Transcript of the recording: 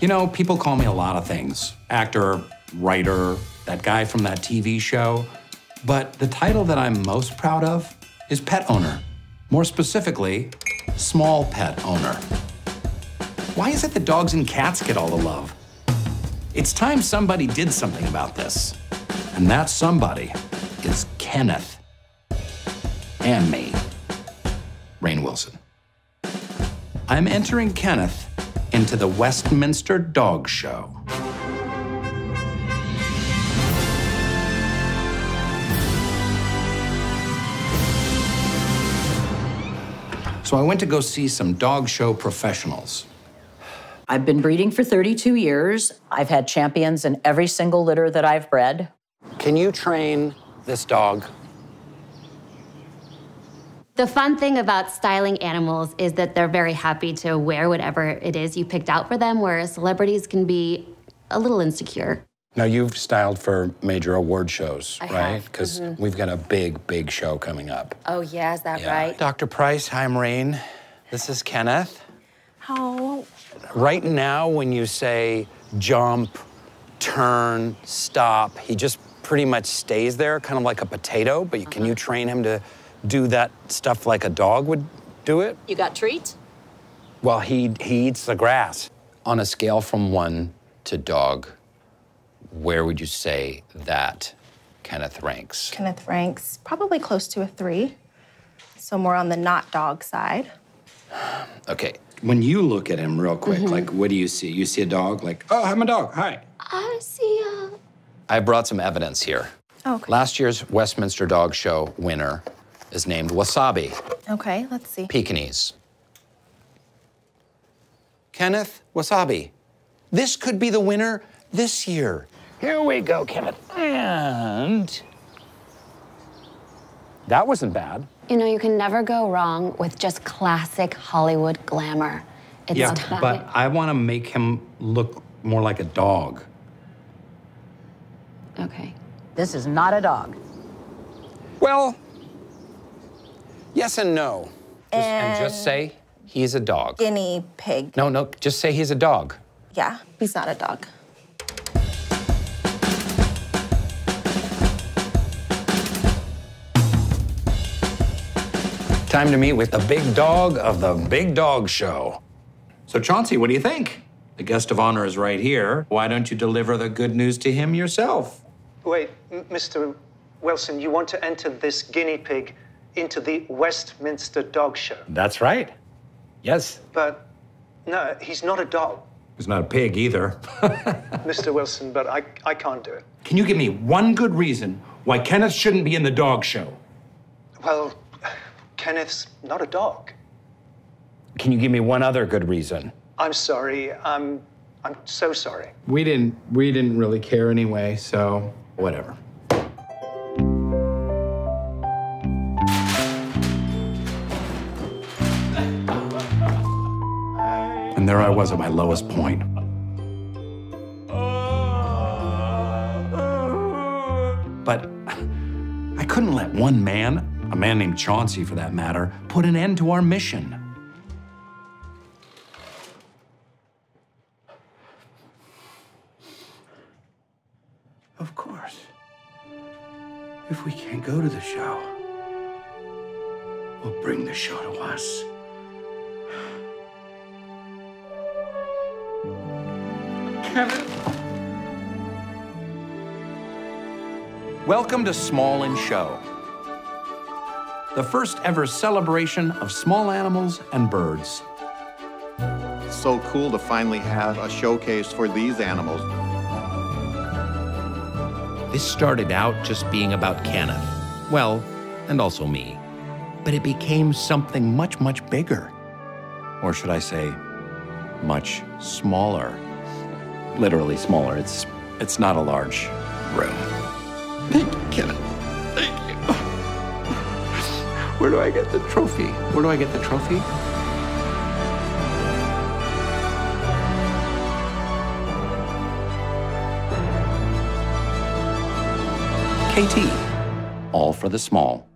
You know, people call me a lot of things actor, writer, that guy from that TV show. But the title that I'm most proud of is pet owner. More specifically, small pet owner. Why is it that dogs and cats get all the love? It's time somebody did something about this. And that somebody is Kenneth and me, Rainn Wilson. I'm entering Kenneth into the Westminster Dog Show. So I went to go see some dog show professionals. I've been breeding for 32 years. I've had champions in every single litter that I've bred. Can you train this dog? The fun thing about styling animals is that they're very happy to wear whatever it is you picked out for them, whereas celebrities can be a little insecure. Now, you've styled for major award shows, I right? have, Because mhm. we've got a big, big show coming up. Oh, yeah, is that Yeah. right? Dr. Price, hi, I'm Rainn. This is Kenneth. Oh, Right now, when you say jump, turn, stop, he just pretty much stays there, kind of like a potato. But can Uh-huh. you train him to do that stuff like a dog would do it? You got treats? Well, he, he eats the grass. On a scale from one to dog, where would you say that Kenneth ranks? Kenneth ranks probably close to a three. So more on the not dog side. Okay. When you look at him real quick, Mhm. like, what do you see? You see a dog, like, oh, I'm a dog, hi. I see. Uh... I brought some evidence here. Okay. Last year's Westminster Dog Show winner is named Wasabi, Okay, let's see. Pekingese. Kenneth Wasabi. This could be the winner this year. Here we go, Kenneth. And that wasn't bad. You know, you can never go wrong with just classic Hollywood glamour. It's yeah, time. but I want to make him look more like a dog. Okay. This is not a dog. Well, yes and no. Just, and just say he's a dog. Guinea pig. No, no, just say he's a dog. Yeah, he's not a dog. Time to meet with the big dog of the Big Dog Show. So, Chauncey, what do you think? The guest of honor is right here. Why don't you deliver the good news to him yourself? Wait, M- Mr. Wilson, you want to enter this guinea pig into the Westminster Dog Show? That's right. Yes. But no, he's not a dog, He's not a pig either. Mr. Wilson, but I, I can't do it. Can you give me one good reason why Kenneth shouldn't be in the dog show? Well, Kenneth's not a dog. Can you give me one other good reason? I'm sorry. I'm, I'm so sorry. We didn't we didn't really care anyway, so whatever. And there I was at my lowest point. But I couldn't let one man, a man named Chauncey for that matter, put an end to our mission. Of course. If we can't go to the show, we'll bring the show to us. Kevin. Welcome to Small and Show, the first ever celebration of small animals and birds. So cool to finally have a showcase for these animals. This started out just being about Kenneth. Well, and also me. But it became something much, much bigger. Or should I say, much smaller. Literally smaller. It's it's not a large room. Thank you, Kenneth. Thank you. Where do I get the trophy? Where do I get the trophy? Kaytee. All for the small.